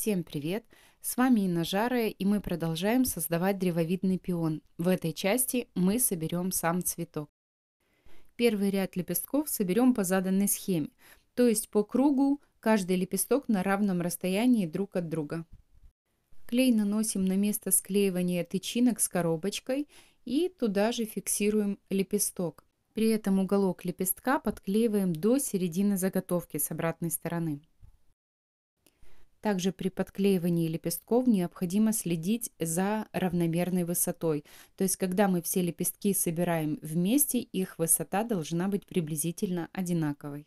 Всем привет! С вами Инна Жарая и мы продолжаем создавать древовидный пион. В этой части мы соберем сам цветок. Первый ряд лепестков соберем по заданной схеме, то есть по кругу каждый лепесток на равном расстоянии друг от друга. Клей наносим на место склеивания тычинок с коробочкой и туда же фиксируем лепесток. При этом уголок лепестка подклеиваем до середины заготовки с обратной стороны. Также при подклеивании лепестков необходимо следить за равномерной высотой. То есть, когда мы все лепестки собираем вместе, их высота должна быть приблизительно одинаковой.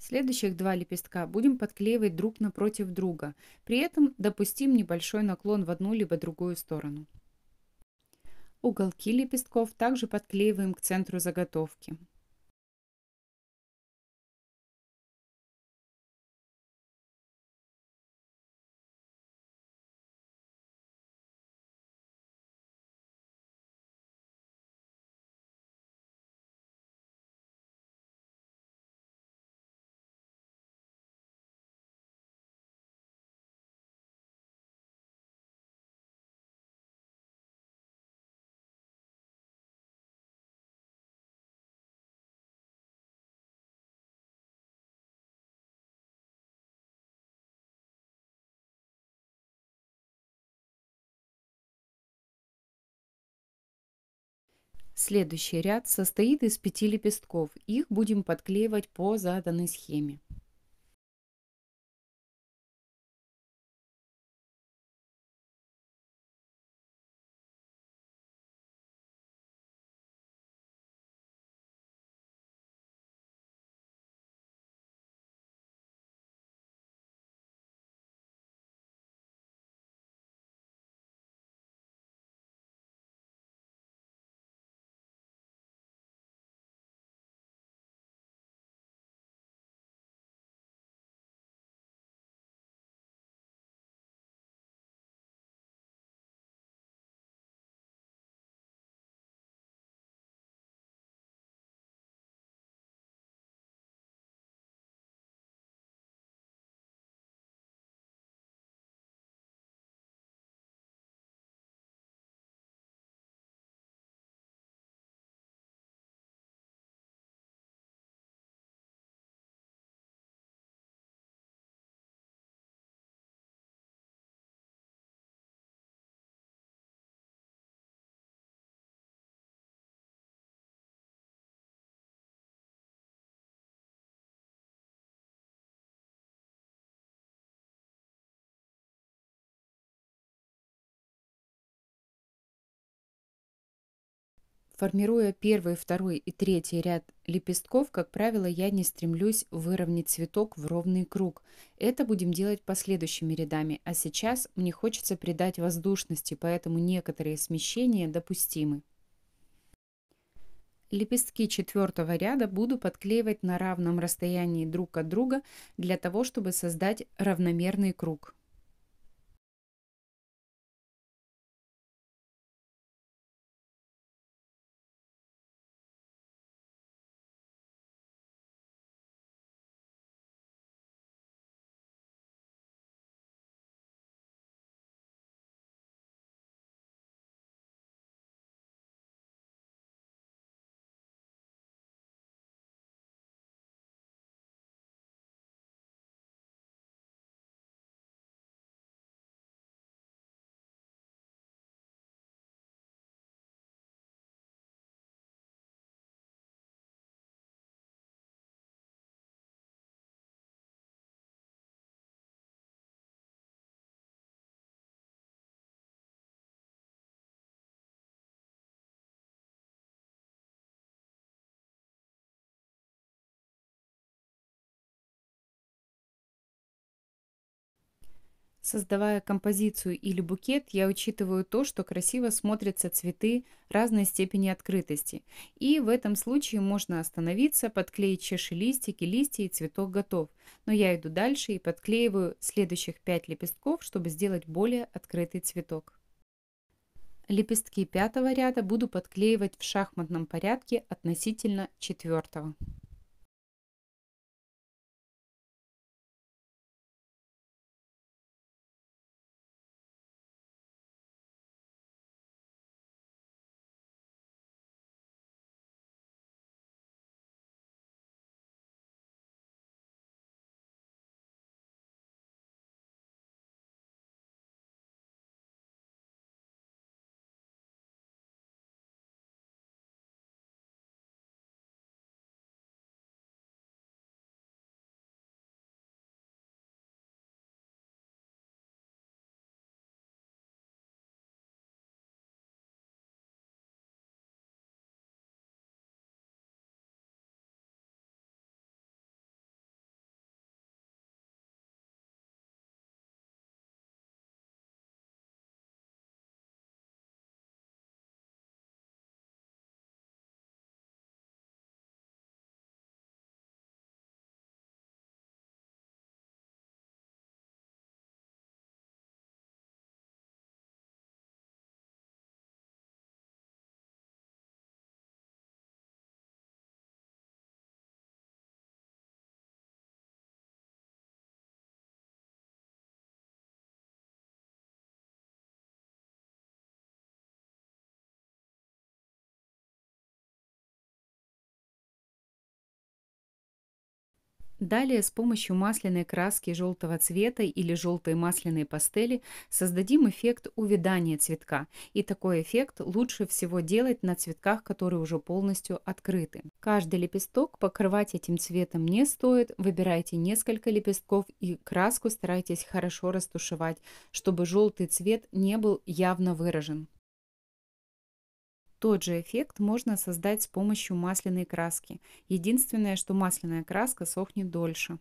Следующих два лепестка будем подклеивать друг напротив друга. При этом допустим небольшой наклон в одну либо другую сторону. Уголки лепестков также подклеиваем к центру заготовки. Следующий ряд состоит из пяти лепестков. Их будем подклеивать по заданной схеме. Формируя первый, второй и третий ряд лепестков, как правило, я не стремлюсь выровнять цветок в ровный круг. Это будем делать последующими рядами, а сейчас мне хочется придать воздушности, поэтому некоторые смещения допустимы. Лепестки четвертого ряда буду подклеивать на равном расстоянии друг от друга для того, чтобы создать равномерный круг. Создавая композицию или букет, я учитываю то, что красиво смотрятся цветы разной степени открытости. И в этом случае можно остановиться, подклеить чеши листики, листья и цветок готов. Но я иду дальше и подклеиваю следующих 5 лепестков, чтобы сделать более открытый цветок. Лепестки пятого ряда буду подклеивать в шахматном порядке относительно четвертого. Далее с помощью масляной краски желтого цвета или желтой масляной пастели создадим эффект увядания цветка. И такой эффект лучше всего делать на цветках, которые уже полностью открыты. Каждый лепесток покрывать этим цветом не стоит. Выбирайте несколько лепестков и краску старайтесь хорошо растушевать, чтобы желтый цвет не был явно выражен. Тот же эффект можно создать с помощью масляной краски. Единственное, что масляная краска сохнет дольше.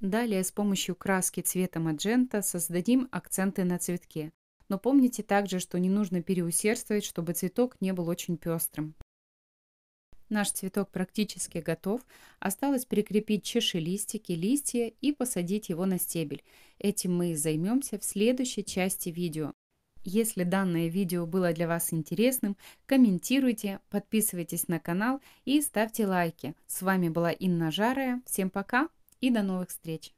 Далее с помощью краски цвета маджента создадим акценты на цветке. Но помните также, что не нужно переусердствовать, чтобы цветок не был очень пестрым. Наш цветок практически готов. Осталось прикрепить чеши листики, листья и посадить его на стебель. Этим мы и займемся в следующей части видео. Если данное видео было для вас интересным, комментируйте, подписывайтесь на канал и ставьте лайки. С вами была Инна Жарая. Всем пока и до новых встреч!